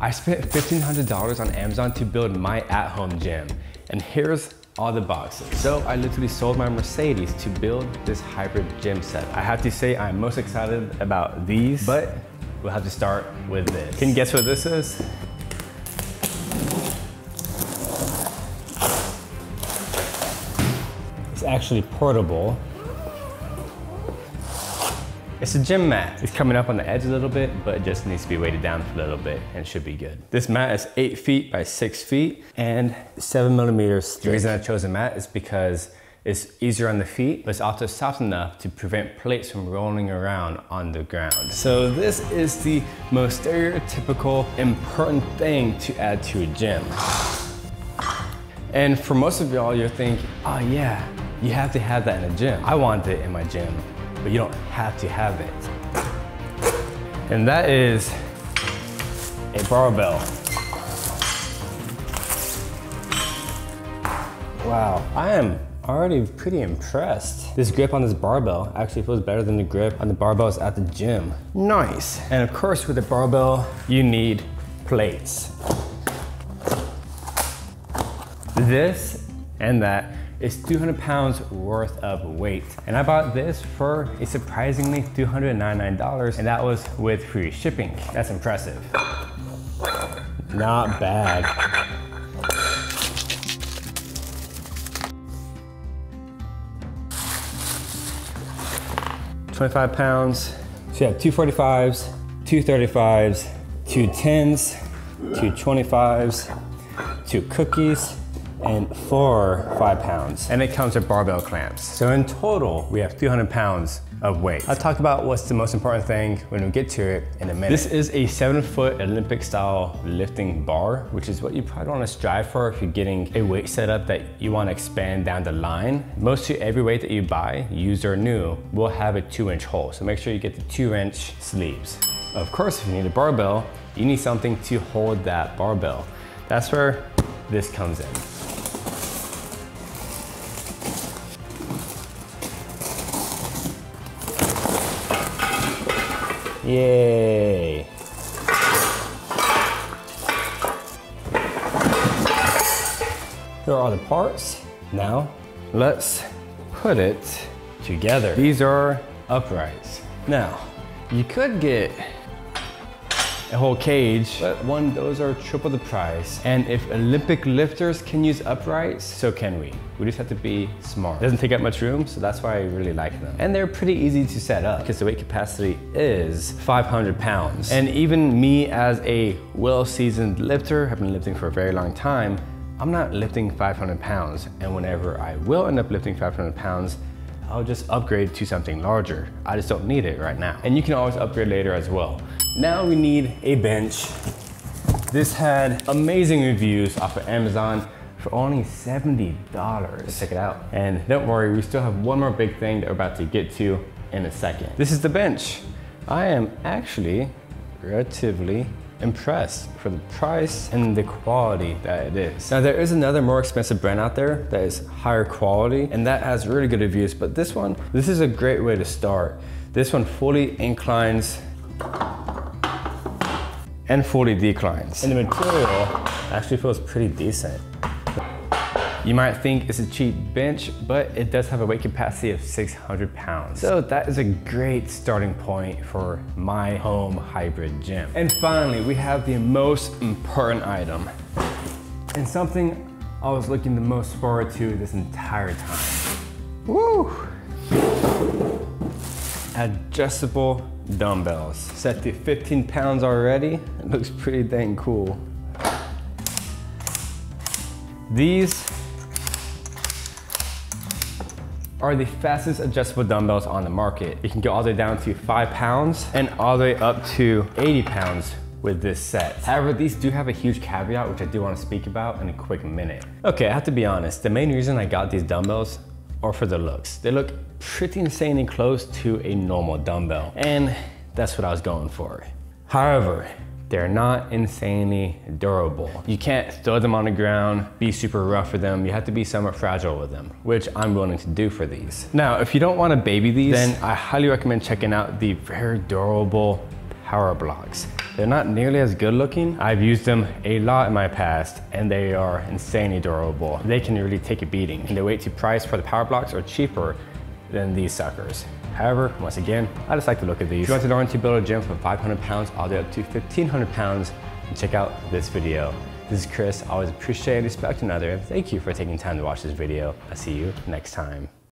I spent $1,500 on Amazon to build my at-home gym. And here's all the boxes. So I literally sold my Mercedes to build this hybrid gym set. I have to say I'm most excited about these, but we'll have to start with this. Can you guess what this is? It's actually portable. It's a gym mat. It's coming up on the edge a little bit, but it just needs to be weighted down a little bit and should be good. This mat is eight feet by six feet and seven millimeters. The reason I chose a mat is because it's easier on the feet, but it's also soft enough to prevent plates from rolling around on the ground. So this is the most stereotypical important thing to add to a gym. And for most of y'all, you're thinking, oh yeah, you have to have that in a gym. I want it in my gym but you don't have to have it. And that is a barbell. Wow, I am already pretty impressed. This grip on this barbell actually feels better than the grip on the barbells at the gym. Nice. And of course with the barbell, you need plates. This and that is 200 pounds worth of weight. And I bought this for a surprisingly $299 and that was with free shipping. That's impressive. Not bad. Twenty-five pounds. So you have two 45s, two 35s, two 10s, two 25s, two cookies, and four five pounds. And it comes with barbell clamps. So in total, we have 200 pounds of weight. I'll talk about what's the most important thing when we get to it in a minute. This is a seven foot Olympic style lifting bar, which is what you probably wanna strive for if you're getting a weight setup that you wanna expand down the line. Most of every weight that you buy, used or new, will have a two inch hole. So make sure you get the two inch sleeves. Of course, if you need a barbell, you need something to hold that barbell. That's where this comes in. Yay. Here are the parts. Now, let's put it together. These are uprights. Now, you could get a whole cage, but one, those are triple the price. And if Olympic lifters can use uprights, so can we. We just have to be smart. It doesn't take up much room, so that's why I really like them. And they're pretty easy to set up because the weight capacity is 500 pounds. And even me as a well-seasoned lifter, have been lifting for a very long time, I'm not lifting 500 pounds. And whenever I will end up lifting 500 pounds, I'll just upgrade to something larger. I just don't need it right now. And you can always upgrade later as well. Now we need a bench. This had amazing reviews off of Amazon for only $70. Let's check it out. And don't worry, we still have one more big thing that we're about to get to in a second. This is the bench. I am actually relatively impressed for the price and the quality that it is. Now there is another more expensive brand out there that is higher quality and that has really good reviews, but this one, this is a great way to start. This one fully inclines and fully declines. And the material actually feels pretty decent. You might think it's a cheap bench, but it does have a weight capacity of 600 pounds. So that is a great starting point for my home hybrid gym. And finally, we have the most important item and something I was looking the most forward to this entire time. Woo! Adjustable dumbbells. Set to 15 pounds already. It looks pretty dang cool. These are the fastest adjustable dumbbells on the market. You can go all the way down to five pounds and all the way up to 80 pounds with this set. However, these do have a huge caveat, which I do want to speak about in a quick minute. Okay, I have to be honest. The main reason I got these dumbbells are for the looks. They look pretty insanely close to a normal dumbbell. And that's what I was going for. However, they're not insanely durable. You can't throw them on the ground, be super rough with them. You have to be somewhat fragile with them, which I'm willing to do for these. Now, if you don't want to baby these, then I highly recommend checking out the very durable power blocks. They're not nearly as good looking. I've used them a lot in my past and they are insanely durable. They can really take a beating. And the weight to price for the power blocks are cheaper than these suckers. However, once again, I just like to look at these. If you want to learn to build a gym from 500 pounds all the way up to 1500 pounds, check out this video. This is Chris, always appreciate and respect another. Thank you for taking time to watch this video. I'll see you next time.